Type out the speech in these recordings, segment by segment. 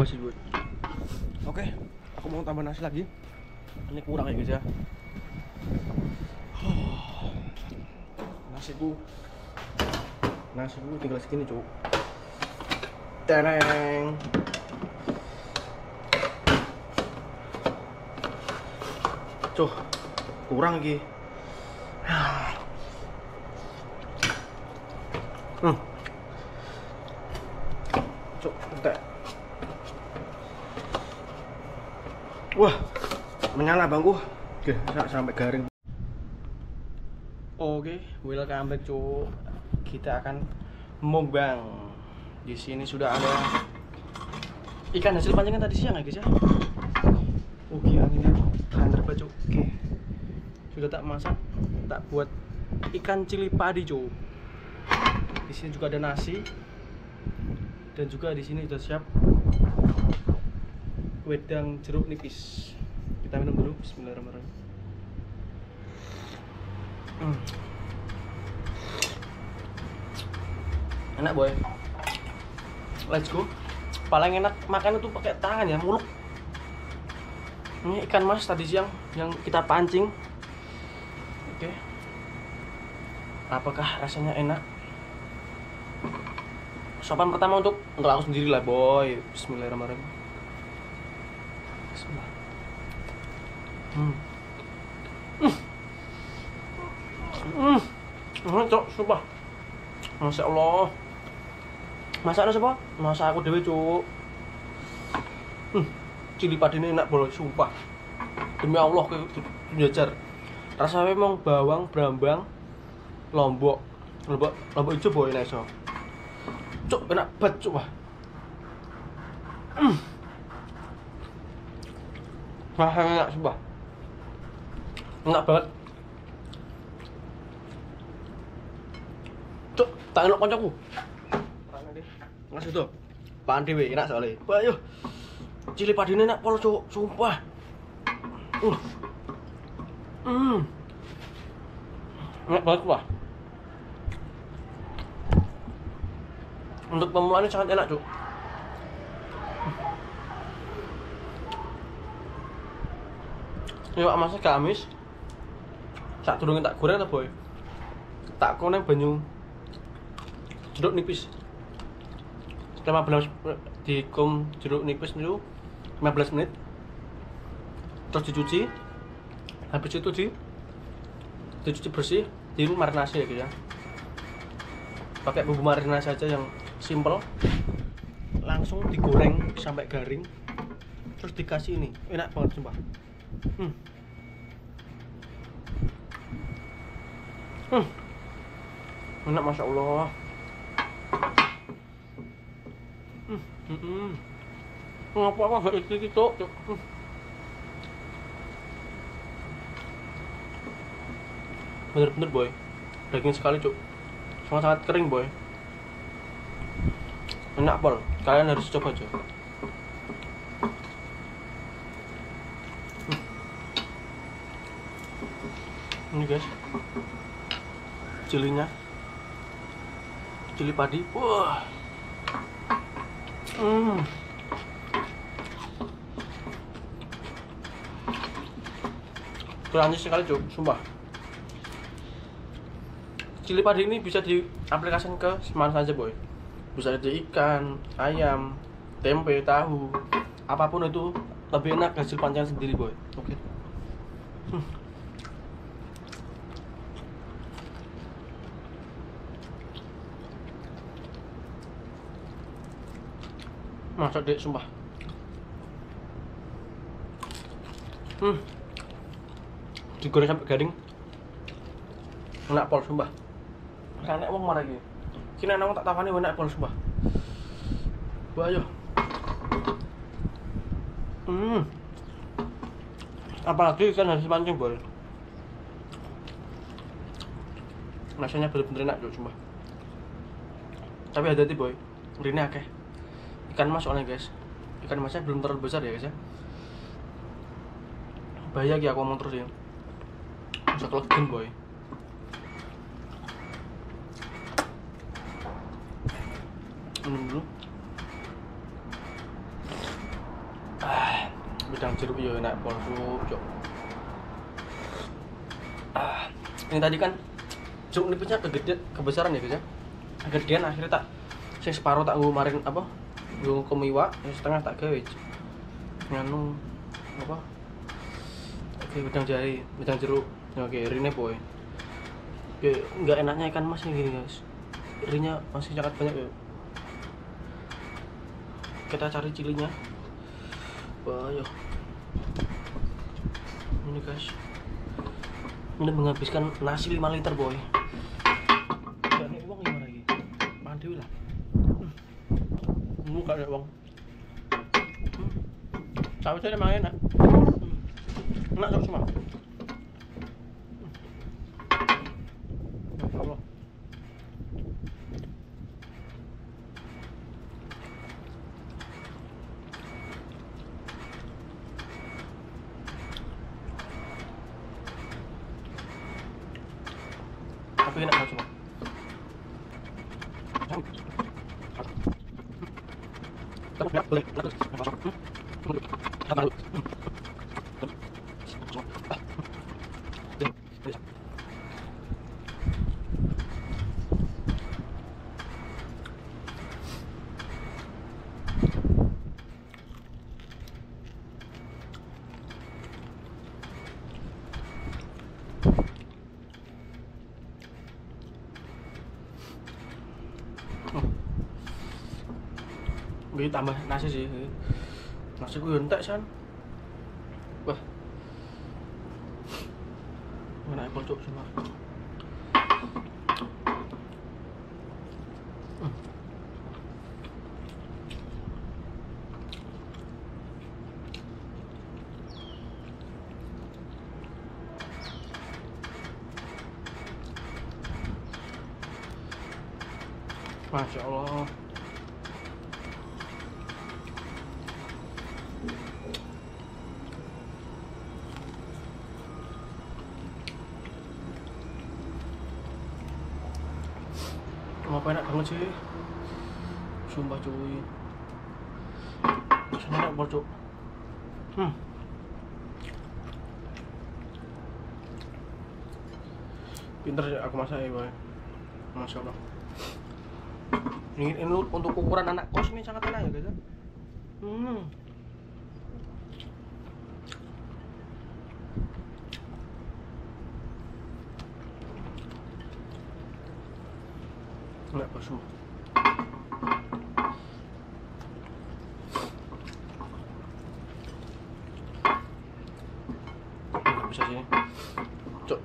tambah sih boy oke aku mau tambah nasi lagi. Ini kurang ya guys ya. Nasiku nasiku tinggal segini cuk. Tereng. Cuh, kurang lagi. Hmm. Cuk, entek. Wah, menyala bangku. Oke, sampai garing. Oke, welcome back. Kita akan mukbang. Di sini sudah ada ikan hasil pancingan tadi siang ya guys ya. Oke, anginnya kantor baju. Oke. Sudah tak masak, tak buat ikan cili padi, cuk. Di sini juga ada nasi. Dan juga di sini sudah siap wedang jeruk nipis. Kita minum dulu. Bismillahirrahmanirrahim. Hmm. Enak boy. Let's go. Paling enak makan itu pakai tangan ya, muluk ini ikan mas tadi siang yang kita pancing oke apakah rasanya enak sopan pertama untuk untuk sendiri lah boy Bismillahirrahmanirrahim Bismillah hmm. Hmm. Hmm. Hmm cok sumpah. Masya Allah. Masa ada siapa? Masa aku dewe cuk. Hmm. Cili padi ini enak boleh sumpah. Demi Allah ke jajar rasanya memang bawang brambang lombok. Lombok lombok hijau boy enak so cuk enak banget cuk wah mm. Wah, enak sumpah? Enak banget. Cuk tak enak koncoku. Ngasih tuh. Pan dewe enak soalnya. Wah, yuk cili padi enak pol cuk. Sumpah. Uh. hmm. Enak banget wah untuk pemula ini sangat enak cuk Ini masih kamis Sak turungin tak goreng lah boy? Tak koneng banyu Jeruk nipis. 15 dikum jeruk nipis itu 15 menit. Terus dicuci. Habis itu di dicuci bersih di marinasi ya ya. Pakai bumbu marinasi aja yang simple. Langsung digoreng sampai garing. Terus dikasih ini. Enak banget sumpah hmm. Hmm. enak masya Allah hmm. Hmm. Ngapa apa gak iki gitu? Bener-bener boy, daging sekali cuk, sangat sangat kering boy. Enak pol, kalian harus coba cuk. Ini guys, cilinya, cili padi, wah. Hmm. Berani sekali cuk, sumpah. Cili padi ini bisa diaplikasikan ke semana saja boy. Bisa jadi ikan, ayam, tempe, tahu, apa pun itu lebih enak hasil panjang sendiri boy. Oke. Okay. Hmm. Masak dek sumpah. Hmm. Digoreng sampai garing. Enak pol sumpah. Enak wong marah iki kini enak tak tawani enak pol sumpah. Ayo. Hmm. Apalagi kan harus pancing bol. Rasanya bener-bener enak juga sumpah. Tapi hati-hati boy. Ini akeh ikan mas soalnya guys ikan masnya belum terlalu besar ya guys ya bahaya ya aku ngomong terus ya bisa kelegen boy minum dulu Wedang jeruk yo enak pol cuk. Ah, ini tadi kan jeruk nipisnya kegedean kebesaran ya guys ya. Kegedean akhirnya tak sing separuh tak ngumarin apa? Nggo kemiwa, yang setengah tak gawe. Nganu apa? Oke, wedang jari, wedang jeruk. Oke, rine boy. Oke, nggak enaknya ikan mas ini gini guys. Rinya masih sangat banyak ya. Kita cari cilinya. Ya. Ini guys. Ini menghabiskan nasi 5 liter boy. Gak ada uang gimana lagi? Pandewi lah. Ini gak ada uang. Hmm. Tapi saya emang enak. Hmm. Enak terus semua. Masya Allah. Tapi enak banget semua. Beli tambah nasi sih. Nasi gue entek san. Wah. Mana apple cuk semua. Hmm. Masya Allah. Apa enak banget sih? Sumpah cuy. Enak banget cuk. Hmm. Pinter ya aku masak ya, boy. Masya Allah. Ini, ini untuk ukuran anak kos ini sangat enak ya guys. ya. Hmm. Nggak bisa sih. Cuk.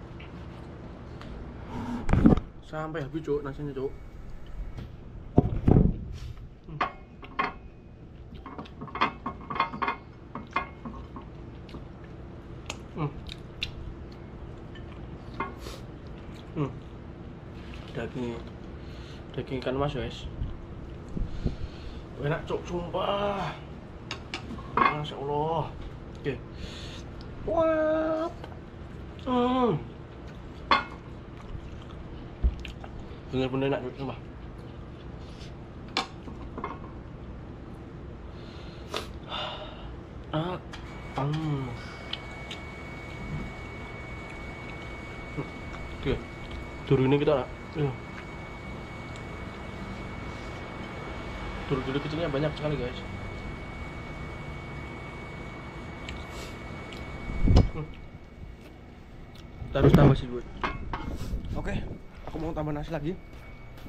Sampai habis cuk nasinya cuk. Hmm. Hmm. Hmm. Daging daging ikan mas guys. Enak cuk sumpah. Masya Allah. Oke. What? Hmm. Bener-bener enak cuk sumpah. Ah. Hmm. Oke. Turun ini kita. Ya. Dulu-dulu kecilnya banyak sekali guys. Hmm. Kita harus tambah sih gue. Oke, aku mau tambah nasi lagi.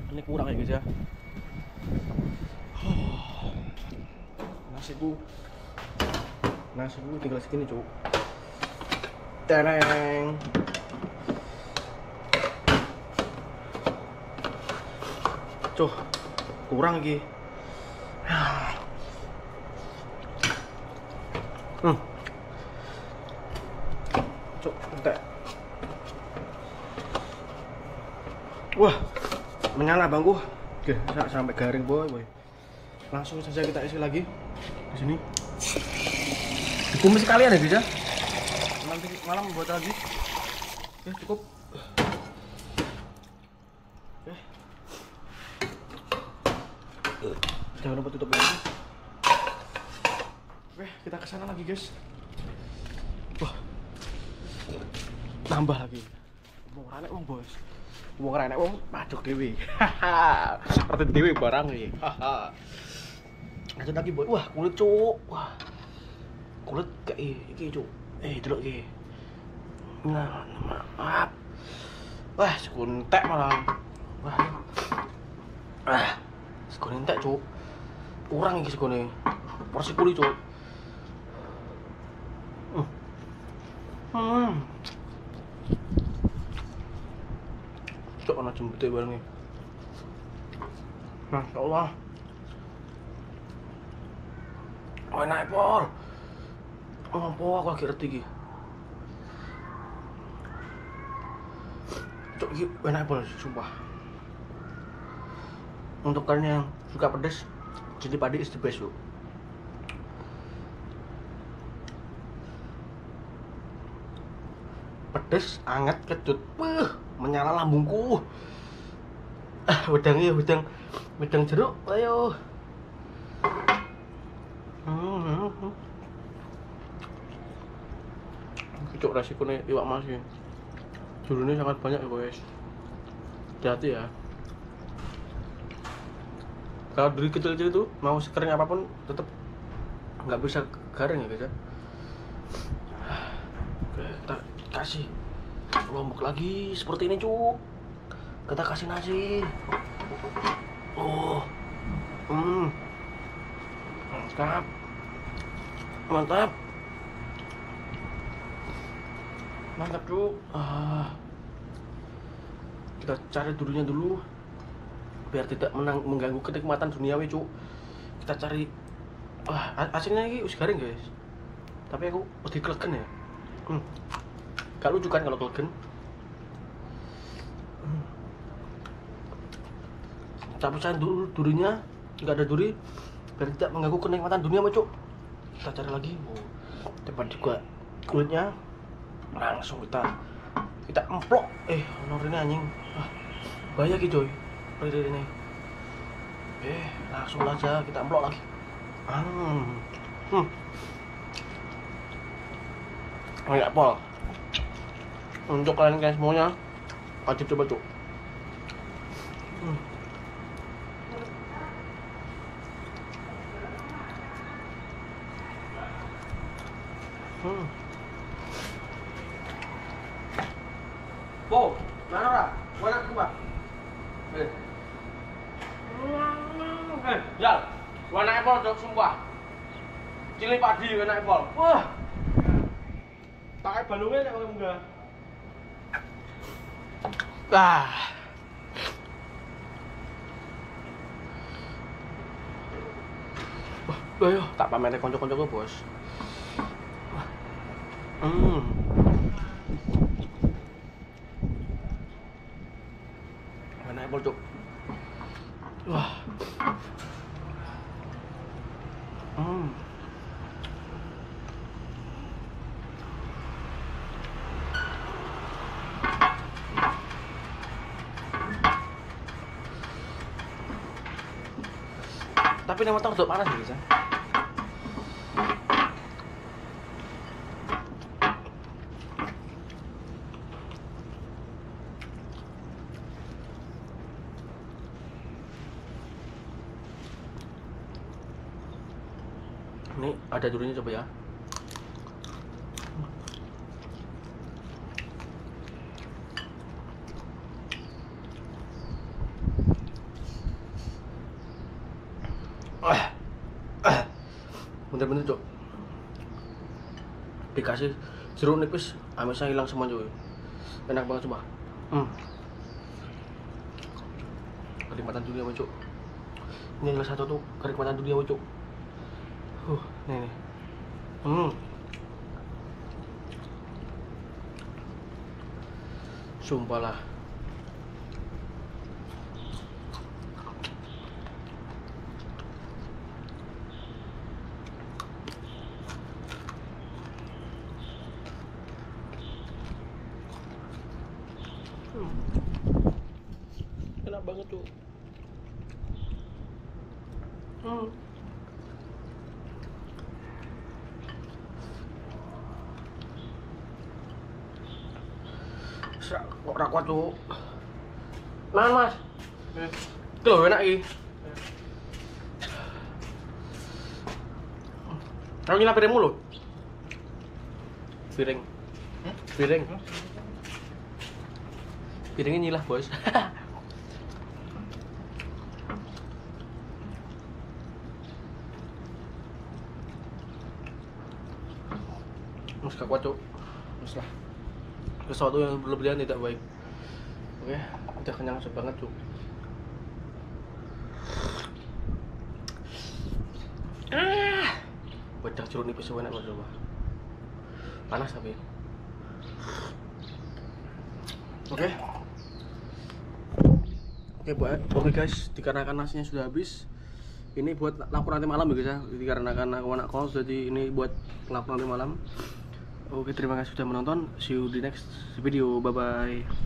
Ini kurang ya guys ya. Nasiku, nasiku tinggal segini cuk. Teneng. Cuh, kurang lagi. Hmm. Cuk, entek. Wah, menyala bangku. Oke, sa- sampai garing boy, boy. Langsung saja kita isi lagi di sini. Dikumis sekalian ya, guys ya. Nanti malam buat lagi. Oke, cukup. Oke. Jangan lupa tutup lagi. Oke, kita ke sana lagi, guys. Wah. Nambah lagi. Mau wong, Bos. Wong renek wong paduk dhewe. Arti dhewe barang iki. Lanjut lagi, Boy. Wah, kulit, Cuk. Wah. Kulit kayak iki, Cuk. Eh, delok iki. Nah, maaf. Wah, sekuntek malah. Wah. Ah. Sekuntek, Cuk. Kurang iki segone. Porsi kulit, Cuk. Hmm. Cok ana jembute bareng iki. Masya Allah. Oh, enak pol. Oh, po aku lagi ngerti iki. Cok iki enak pol, sumpah. Untuk kalian yang suka pedas, jadi padi is the best, yuk. Pedes, anget, kedut, Wah, menyala lambungku. Ah, wedang ya, wedang, wedang jeruk, ayo. Hmm, hmm. Cocok resikonya iwak mas ya. Jurunnya sangat banyak ya guys. Hati-hati ya. Kalau duri kecil-kecil itu mau sekering apa pun tetap nggak bisa garing ya guys ya. Kita kasih lombok lagi seperti ini cuk. Kita kasih nasi oh. Hmm. Mantap. Mantap. Mantap cuk. Ah. Kita cari dulunya dulu biar tidak menang, mengganggu kenikmatan duniawi cuk. Kita cari wah asinnya ini us garing guys. Tapi aku udah keleken ya. Hmm. Gak lucu kan kalau kelegen? Hmm. Capusan dulu durinya, nggak ada duri, biar tidak mengganggu kenikmatan dunia mah cuk. Kita cari lagi, depan juga kulitnya, langsung kita kita emplok. Eh, honor ini anjing, ah, bahaya gitu coy, ini ini. Eh, langsung aja kita emplok lagi. Hmm, hmm. Oh ya, pol untuk kalian kalian semuanya wajib coba cuk hmm. Hmm. Eh. Eh. Warna warna apple. Wah. Pakai balungnya nek enggak. Ah. Wah, ayo tak pamerin konco-konco bos. Hmm. Tapi nih motor untuk panas bisa. Bener-bener cok Dikasih jeruk nipis Amisnya hilang semua cuy Enak banget coba. Hmm. Kenikmatan dunia cok Ini adalah satu tuh kenikmatan dunia cok Uh, nih nih. Hmm. Sumpah lah banget tuh hmm. kok rakwat tuh mana mas hmm. itu loh enak ini Kamu nyilap piring mulu? Piring. Hmm? Piring. Hmm? Piringnya nyilah, Bos. Mas gak kuat, Cuk. Lah. Sesuatu yang berlebihan tidak baik. Oke, udah kenyang banget, Cuk. Ah. Wedang nipis enak banget, Pak. Panas tapi. Oke. Oke, buat oke guys, dikarenakan nasinya sudah habis, ini buat lauk nanti malam ya guys ya. Dikarenakan aku anak kos, jadi ini buat lauk nanti malam. Oke, terima kasih sudah menonton. See you di next video. Bye bye.